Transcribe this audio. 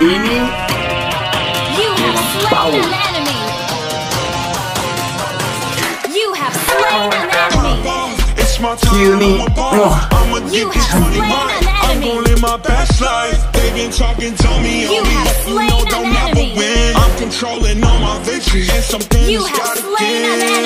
Amy You have slain an enemy. You have slain an enemy. It's my time. Me. I'm a You have slain mine. an I'm enemy. gon' my best life. They been talking, tell me You only have you slain know an don't enemy. win. I'm controlling all my victories and some You have slain an enemy.